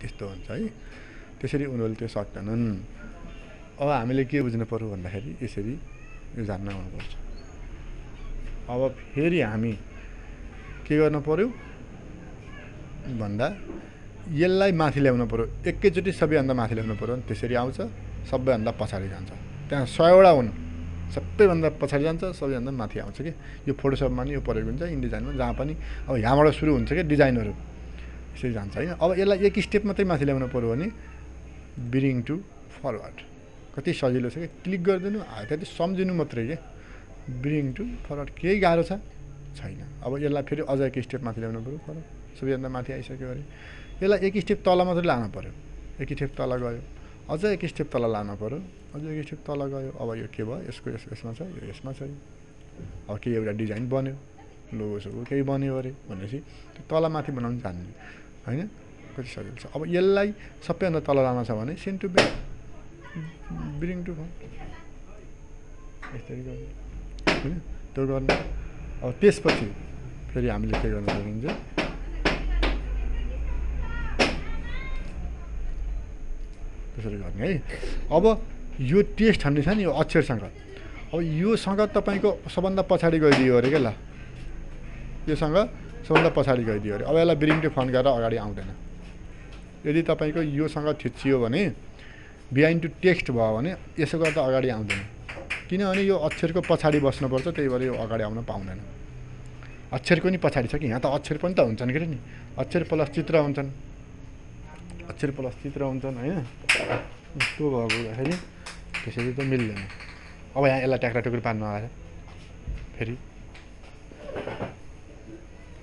त्यस्तो हुन्छ है। त्यसरी उनीहरूले त्यो सक्दैनन् अब हामीले के बुझ्नु पऱ्यो भन्दाखेरि यसरी यो जान्न आउनुपर्छ अब फेरि हामी के गर्नु पऱ्यो भन्दा यसलाई माथि ल्याउनु पऱ्यो एकैचोटि सबैभन्दा माथि ल्याउनु पऱ्यो भने त्यसरी आउँछ सबैभन्दा पछाडि जान्छ। त्यहाँ सयवटा हुन् सबैभन्दा पछाडि जान्छ सबैभन्दा माथि आउँछ कि? यो फोटोसपमा नि यो परेको हुन्छ इनडिजाइनमा जहाँ पनि अब यहाँबाट सुरु हुन्छ क्या डिजाइनहरू। यसरी जान्छ होइन। अब यसलाई एक स्टेप मात्रै माथि ल्याउनु पऱ्यो भने ब्रिङ टु फरवर्ड कति सजिलो छ कि? क्लिक गरिदिनु त्यति सम्झिनु मात्रै के? ब्रिङ टु फरवर्ड केही गाह्रो छ? छैन। अब यसलाई फेरि अझ एक स्टेप माथि ल्याउनु पऱ्यो फरक। सबैभन्दा माथि आइसक्यो अरे। यसलाई एक स्टेप तल मात्रै लानु पऱ्यो एक स्टेप तल गयो। अझ एक स्टेप तल लानु पऱ्यो अझ एक स्टेप तल गयो। अब यो के भयो? यसको यस यसमा छ यो यसमा छ। अब केही एउटा डिजाइन बन्यो। लोगोसोगो केही बन्यो अरे भनेपछि तल माथि बनाउनु जान्ने। होइन? कति सजिलो छ अब यसलाई सबैभन्दा तल लानु छ भने सेन्टु ब्याक ब्रिङ टु यसरी गर्नु। होइन? त्यो गर्नु। अब त्यसपछि फेरि हामीले के गर्नु सकिन्छ? त्यसरी गर्ने है। अब यो टेस्ट हामीले छ नि यो अक्षरसँग अब योसँग तपाईँको सबभन्दा पछाडि गइदियो अरे क्या ल? योसँग सबभन्दा पछाडि गइदियो अरे। अब यसलाई ब्रिङ टु फन्ड गरेर अगाडि आउँदैन। यदि तपाईँको योसँग थिचियो भने बिहाइन्ड टु टेक्स्ट भयो भने यसो गर्दा अगाडि आउँदैन। किनभने यो अक्षरको पछाडि बस्नुपर्छ त्यही भएर यो अगाडि आउन पाउँदैन। अक्षरको नि पछाडि छ कि? यहाँ त अक्षर पनि त हुन्छन् के नि? अक्षर प्लस चित्र हुन्छन्। अक्षर प्लस चित्र हुन्छन् होइन? त्यो भएको हुँदाखेरि त्यसरी त मिल्दैन। अब यहाँ यसलाई ट्याक्रा टुक्री पार्नु आएर फेरि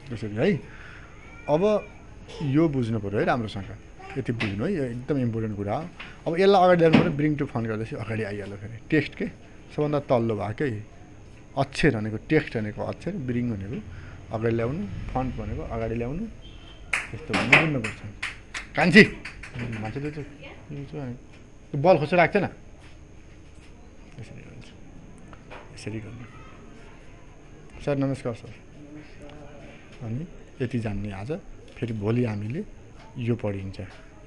त्यसरी है। अब यो बुझ्नु पऱ्यो है राम्रोसँग। यति बुझ्नु है यो एकदम इम्पोर्टेन्ट कुरा हो। अब यसलाई अगाडि ल्याउनु पऱ्यो ब्रिङ टु फन गर्दैछ अगाडि आइहाल्यो फेरि। टेक्स्ट के? सबभन्दा तल्लो भएकै अक्षर भनेको टेक्स्ट भनेको अक्षर ब्रिङ भनेको। अगाडि ल्याउनु फन्ट भनेको अगाडि ल्याउनु। यस्तो भन्नु बुझ्नुपर्छ कान्छी! मान्छे त्यो चाहिँ बल यसरी गर्छ यसरी गर्नु। सर नमस्कार सर। अनि यति जान्ने आज फेरि भोलि हामीले यो पढिन्छ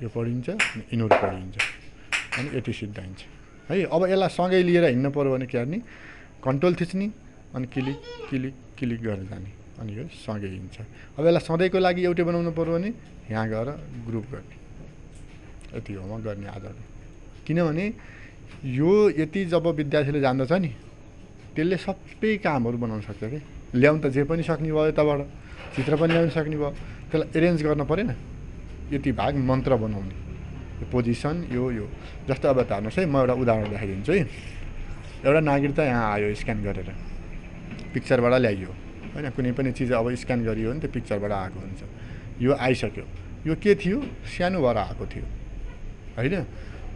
यो पढिन्छ अनि यिनीहरू पढिन्छ अनि यति सिद्धाइन्छ। है अब यसलाई सँगै लिएर हिँड्नु पऱ्यो भने के गर्ने? कन्ट्रोल थिच्ने अनि क्लिक क्लिक क्लिक गरेर जाने अनि यो सँगै हिँड्छ। अब यसलाई सधैँको लागि एउटै बनाउनु पऱ्यो भने यहाँ गएर ग्रुप गर्ने। यति होमवर्क गर्ने आजको किनभने यो यति जब विद्यार्थीले जान्दछ नि त्यसले सबै कामहरू बनाउन सक्छ कि? ल्याउनु त जे पनि सक्ने भयो यताबाट चित्र पनि ल्याउनु सक्ने भयो त्यसलाई एरेन्ज गर्न परेन। यति भाग मन्त्र बनाउने। यो पोजिसन यो यो। जस्तो अब त हेर्नुहोस् है म एउटा उदाहरण देखाइदिन्छु है। एउटा नागरिकता यहाँ आयो स्क्यान गरेर। पिक्चरबाट ल्याइयो। होइन कुनै पनि चिज अब स्क्यान गरियो भने त्यो पिक्चरबाट आएको हुन्छ। यो आइसक्यो। यो के थियो? सानो भएर आएको थियो। होइन?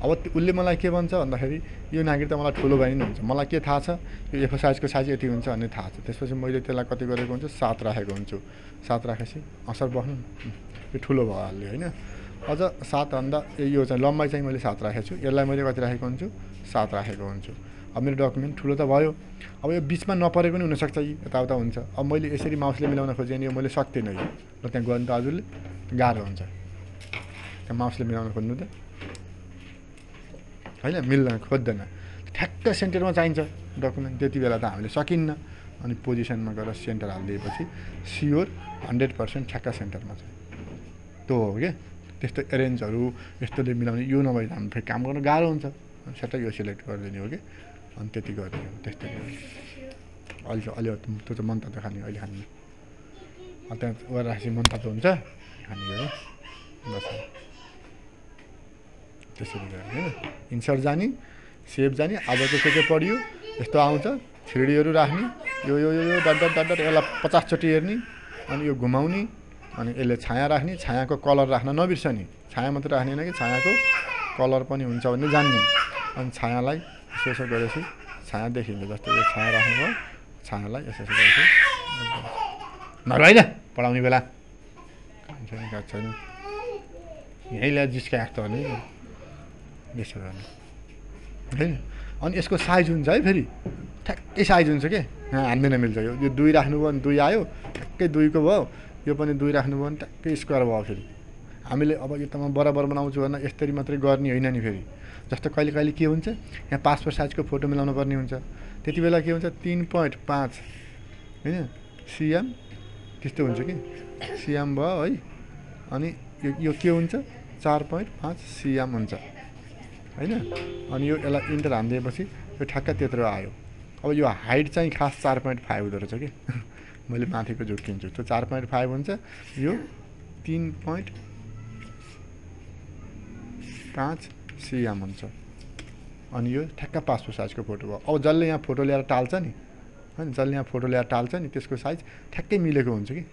अब उसले मलाई के भन्छ भन्दाखेरि यो नागरिकता मलाई ठुलो भयो नि हुन्छ मलाई के थाहा छ? यो एफओ साइजको साइज यति हुन्छ भन्ने थाहा छ। त्यसपछि मैले त्यसलाई कति गरेको हुन्छु? सात राखेको हुन्छु। सात राखेपछि असर बस्नु यो ठुलो भइहाल्यो होइन? अझ सातभन्दा यो चाहिँ लम्बाइ चाहिँ मैले सात राखेको छु। यसलाई मैले कति राखेको हुन्छु? सात राखेको हुन्छु। अब मेरो डकुमेन्ट ठुलो त भयो। अब यो बिचमा नपरेको पनि हुनसक्छ यी। यताउता हुन्छ। अब मैले यसरी माउसले मिलाउन खोजेँ भने यो मैले सक्दिनँ यो। र त्यहाँ गर्नु त हजुरले गाह्रो हुन्छ। त्यहाँ माउसले मिलाउन खोज्नु त। होइन मिल्दैन खोज्दैन। ठ्याक्क सेन्टरमा चाहिन्छ डकुमेन्ट त्यति बेला त हामीले सकिन्न। अनि पोजिसनमा गएर सेन्टर हालिदिएपछि सियोर हन्ड्रेड पर्सेन्ट ठ्याक्क सेन्टरमा छ। त्यो हो क्या। त्यस्तो एरेन्जहरू यस्तोले मिलाउने यो नभए हामी फेरि काम गर्नु गाह्रो हुन्छ। सेटै यो सिलेक्ट गरिदिने हो कि। अनि त्यति गरिदिने हो त्यस्तै अहिले चाहिँ अलि त्यो चाहिँ मन त खाने अहिले खाने त्यहाँ राखेपछि मन तातो हुन्छ। खाने बस। त्यसरी गरेर होइन? इन्सर्ट जाने सेप जाने आजको के के पढियो यस्तो आउँछ थ्रिडीहरू राख्ने यो यो यो डट डट डट डट यसलाई पचासचोटि हेर्ने अनि यो घुमाउने अनि यसले छाया राख्ने छायाको कलर राख्न नबिर्सने छाया मात्रै राख्ने होइन कि छायाको कलर पनि हुन्छ भने जान्ने। अनि छायालाई यसो यसो गरेपछि छाया देखिन्छ जस्तो यो छाया राख्नुभयो छायालाई यसो यसो गरेपछि नर होइन पढाउने बेला। छैन गएको छैन। यहीँ ल्याएर जिस्काएको त भने यसो गर्ने। है अनि यसको साइज हुन्छ है फेरि। ठ्याक्कै साइज हुन्छ के? हान्दैन मिल्छ यो। यो दुई राख्नुभयो भने दुई आयो ठ्याक्कै दुईको भयो। यो पनि दुई राख्नुभयो भने ट्याक्कै स्क्वायर भयो फेरि। हामीले अब यो त म बराबर बनाउँछु भने यसरी मात्रै गर्ने होइन नि फेरि। जस्तो कहिले कहिले के हुन्छ यहाँ पासपोर्ट साइजको फोटो मिलाउनु पर्ने हुन्छ। त्यति बेला के हुन्छ तिन पोइन्ट पाँच होइन? सिएम त्यस्तो हुन्छ कि? सिएम भयो है। अनि यो के हुन्छ? चार पोइन्ट पाँच सिएम हुन्छ। होइन? अनि यो यसलाई इन्टर हानिदिएपछि यो ठ्याक्क त्यत्रो आयो। अब यो हाइट चाहिँ खास चार पोइन्ट फाइभ हुँदो रहेछ कि? मैले माथिको झुक्किन्छु त्यो चार पोइन्ट फाइभ हुन्छ। यो तिन पोइन्ट पाँच सिएम हुन्छ। अनि यो ठ्याक्क पासपोर्ट साइजको फोटो भयो। अब जसले यहाँ फोटो ल्याएर टाल्छ नि होइन? जसले यहाँ फोटो ल्याएर टाल्छ नि त्यसको साइज ठ्याक्कै मिलेको हुन्छ कि?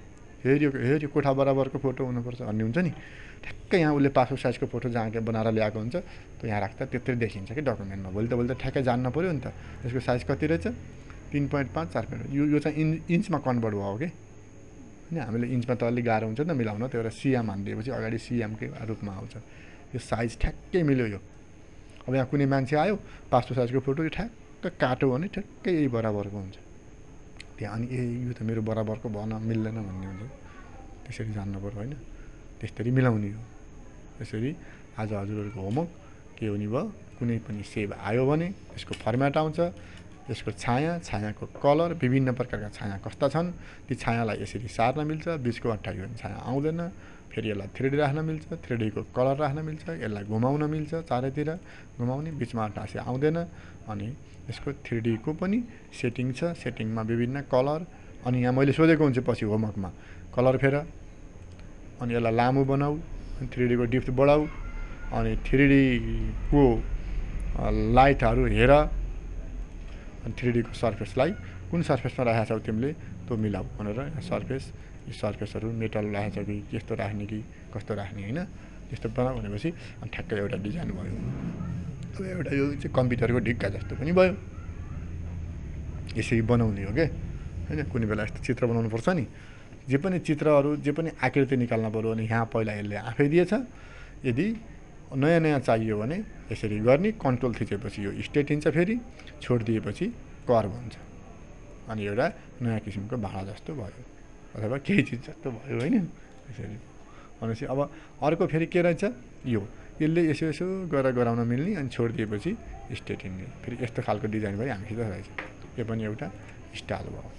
हेऱ्यो हेऱ्यो कोठा बराबरको फोटो हुनुपर्छ भन्ने हुन्छ नि। ठ्याक्कै यहाँ उसले पासपोर्ट साइजको फोटो जहाँ बनाएर ल्याएको हुन्छ त्यो यहाँ राख्दा त्यत्रै देखिन्छ कि डकुमेन्टमा। भोलि त भोलि त ठ्याक्कै जान्न पऱ्यो नि त। यसको साइज कति रहेछ? तिन पोइन्ट पाँच चार पोइन्ट यो यो चाहिँ इन इन्चमा कन्भर्ट भयो कि? होइन हामीले इन्चमा त अलिक गाह्रो हुन्छ नि त मिलाउन। त्यो एउटा सिएम हानिदिएपछि अगाडि सिएमकै रूपमा आउँछ। यो साइज ठ्याक्कै मिल्यो यो। अब यहाँ कुनै मान्छे आयो पासपोर्ट साइजको फोटो यो ठ्याक्क काट्यो भने ठ्याक्कै यही बराबरको हुन्छ। त्यहाँ अनि ए यो त मेरो बराबरको भन मिल्दैन भन्ने हुन्छ त्यसरी जान्नु पऱ्यो होइन? त्यसरी मिलाउने हो। त्यसरी आज हजुरहरूको होमवर्क के हुने भयो? कुनै पनि सेभ आयो भने यसको फर्मेट आउँछ। यसको छाया छायाको कलर विभिन्न प्रकारका छाया कस्ता छन्? ती छायालाई यसरी सार्न मिल्छ। बिचको अट्ठाइयो छाया आउँदैन। फेरि यसलाई थ्री डी राख्न मिल्छ थ्री डीको कलर राख्न मिल्छ यसलाई घुमाउन मिल्छ चारैतिर। घुमाउने बिचमा अट्ठासी आउँदैन अनि यसको थ्री डीको पनि सेटिङ छ। सेटिङमा विभिन्न कलर अनि यहाँ मैले सोधेको हुन्छु पछि होमवर्कमा। कलर फेर अनि यसलाई लामो बनाऊ अनि थ्री डीको डिप्थ बढाऊ अनि थ्री डीको लाइटहरू हेर। अनि थ्री डीको सर्फेसलाई कुन सर्फेसमा राखेको छौ तिमीले त्यो मिलाऊ भनेर सर्फेस यी सर्फेसहरू मेटल राखेको छ कि त्यस्तो राख्ने कि कस्तो राख्ने होइन? त्यस्तो बनाऊ भनेपछि अनि ठ्याक्कै एउटा डिजाइन भयो। अब एउटा यो चाहिँ कम्प्युटरको ढिक्का जस्तो पनि भयो। यसरी बनाउने हो क्या होइन कुनै बेला यस्तो चित्र बनाउनु पर्छ नि। जे पनि चित्रहरू जे पनि आकृति निकाल्न पऱ्यो भने यहाँ पहिला यसले आफै दिएछ। यदि नयाँ नयाँ चाहियो भने यसरी गर्ने कन्ट्रोल थिचेपछि यो स्टेट फेरि छोडिदिएपछि कर्भ हुन्छ। अनि एउटा नयाँ किसिमको भाँडा जस्तो भयो। अथवा केही चिज जस्तो भयो होइन? यसरी। भनेपछि अब अर्को फेरि के रहेछ? यो। यसले यसो यसो गरेर गराउन मिल्ने अनि छोडिदिएपछि स्टेट हिँड्ने। फेरि यस्तो खालको डिजाइन भयो हामीसित रहेछ। यो पनि एउटा स्टाइल भयो।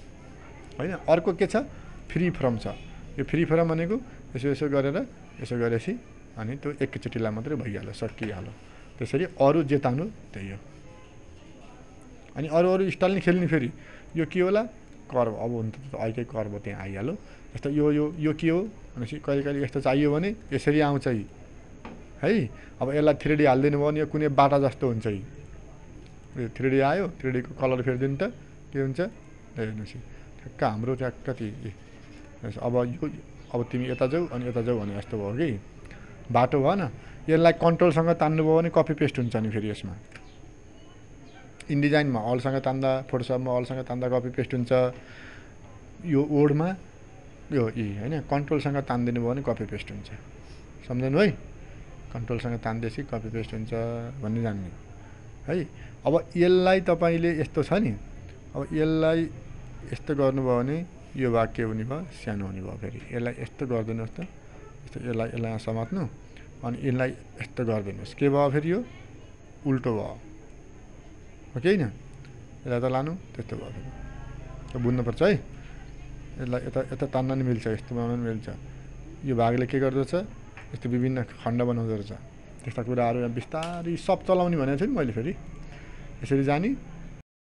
होइन? अर्को के छ? फ्री फ्रम छ। यो फ्री फ्रम भनेको यसो यसो गरेर यसो गरेपछि अनि त्यो एकैचोटिलाई मात्रै भइहाल्यो सकिहाल्यो। त्यसरी अरू जे तान्नु त्यही हो। अनि अरू अरू स्टाइल नै खेल्ने फेरि। यो के होला? कर्ब अब हुन त अर्कै कर्ब त्यहाँ आइहाल्यो। जस्तो यो यो यो के हो? भनेपछि कहिले कहिले यस्तो चाहियो भने यसरी आउँछ है है? अब यसलाई थ्री डी हालिदिनु भयो भने यो कुनै बाटा जस्तो हुन्छ है यो थ्री डी आयो थ्री डीको कलर फेरिदिनु त के हुन्छ? हेर्नुहोस् ठ्याक्क हाम्रो ठ्याक्क त्यो अब यो अब तिमी यता जाऊ अनि यता जाऊ भने जस्तो भयो कि। बाटो भएन। यसलाई कन्ट्रोलसँग तान्नुभयो भने कपी पेस्ट हुन्छ नि फेरि यसमा। इनडिजाइनमा अलसँग तान्दा फोटोसपमा अलसँग तान्दा कपी पेस्ट हुन्छ। यो ओडमा यो इ होइन कन्ट्रोलसँग तानिदिनु भयो भने कपी पेस्ट हुन्छ। सम्झनु है? कन्ट्रोलसँग तान्दैछ कपी पेस्ट हुन्छ भन्ने जान्ने। है? अब यसलाई तपाईँले यस्तो छ नि अब यसलाई यस्तो गर्नुभयो भने यो के हुने भयो सानो हुने भयो फेरि। यसलाई यस्तो गरिदिनुहोस् त। यस्तो यसलाई यसलाई समात्नु अनि यसलाई यस्तो गरिदिनुहोस्। के भयो फेरि यो? उल्टो भयो। हो कि होइन यसलाई त लानु त्यस्तो भयो त्यो बुझ्नुपर्छ है यसलाई यता यता तान्न नि मिल्छ यस्तो बनाउनु पनि मिल्छ यो भागले के गर्दछ यस्तो विभिन्न खण्ड बनाउँदो रहेछ त्यस्ता कुराहरू बिस्तारै सब चलाउने भनेको छु नि मैले फेरि यसरी जाने